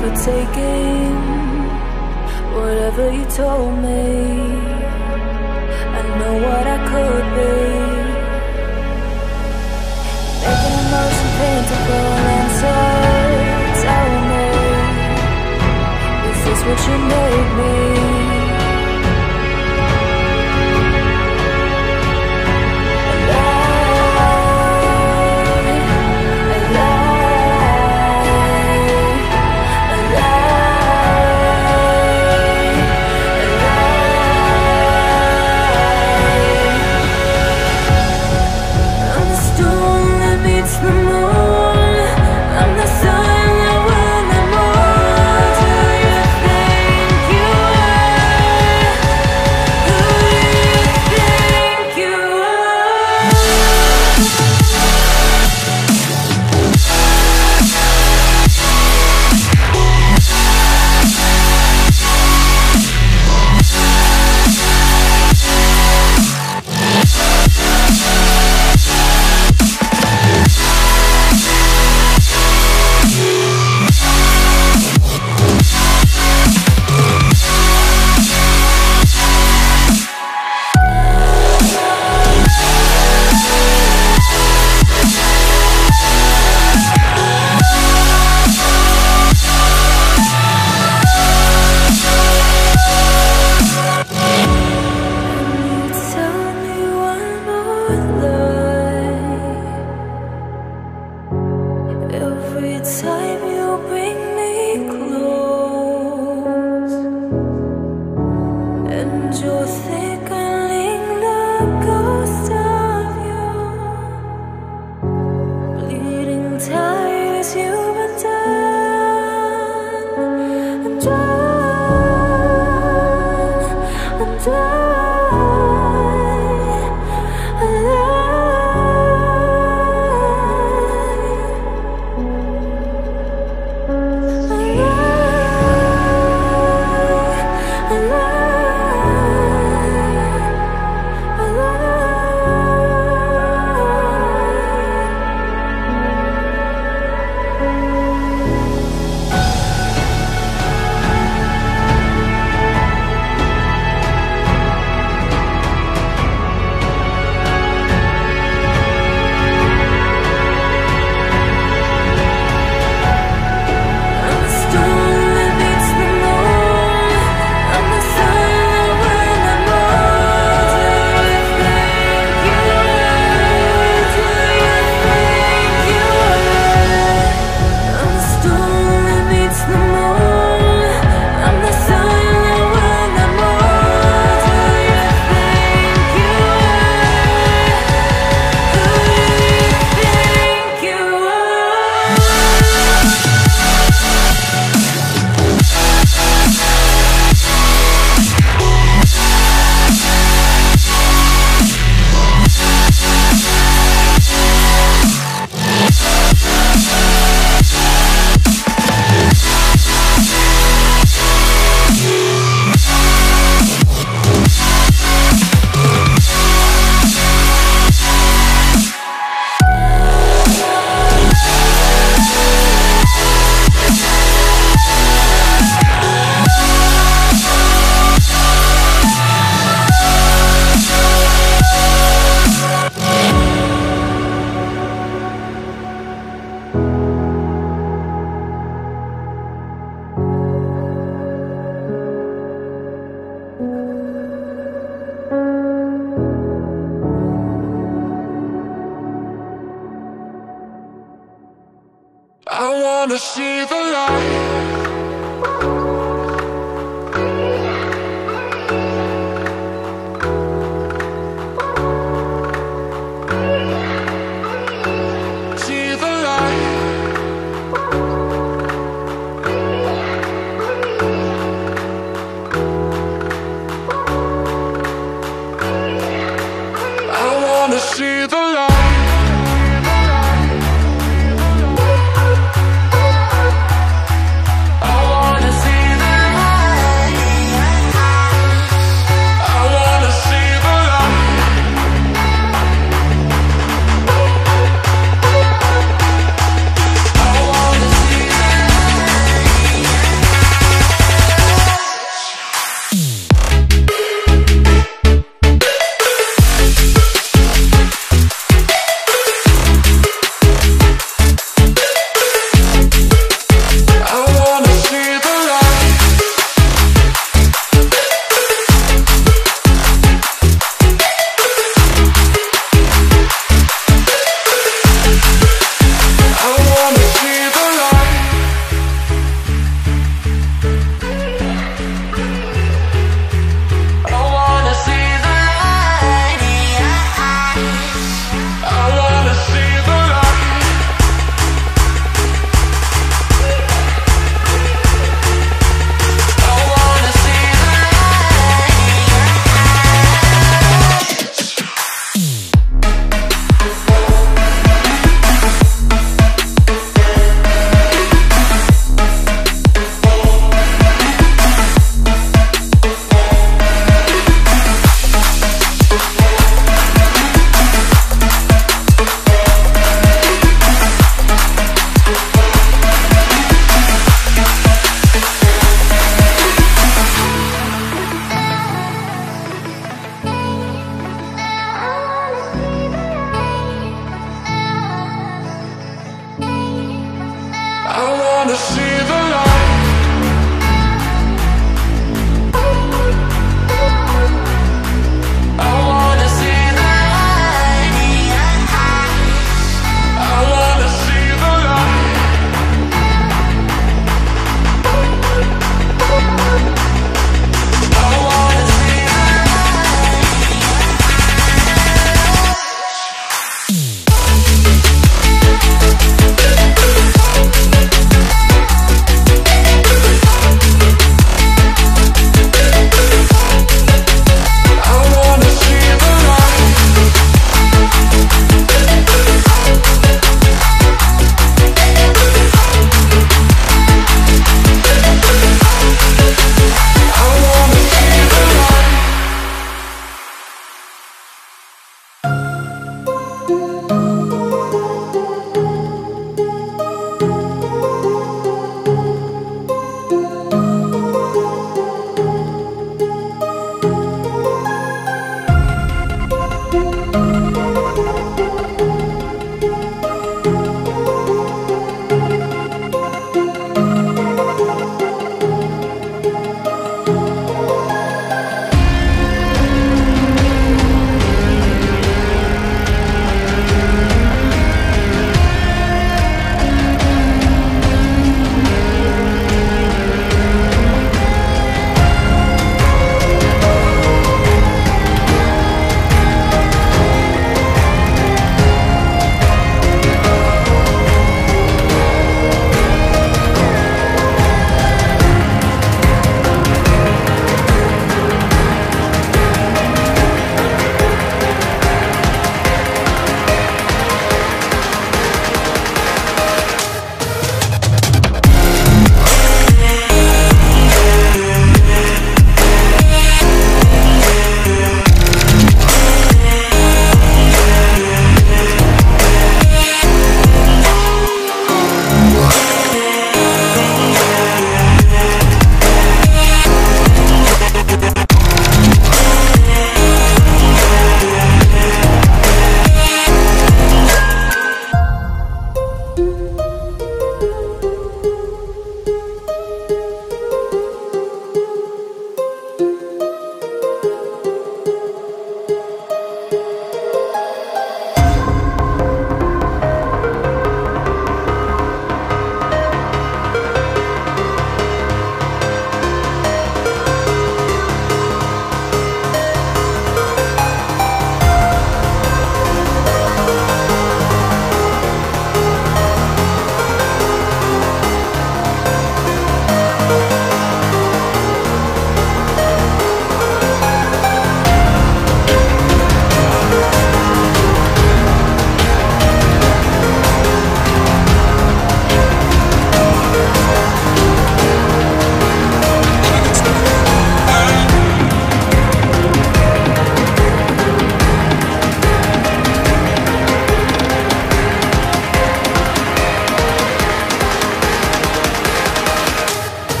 Never taking whatever you told me. I know what I could be. Making emotion paintable answer. Tell me, is this what you made me? wanna see the